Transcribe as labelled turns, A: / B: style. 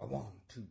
A: I want to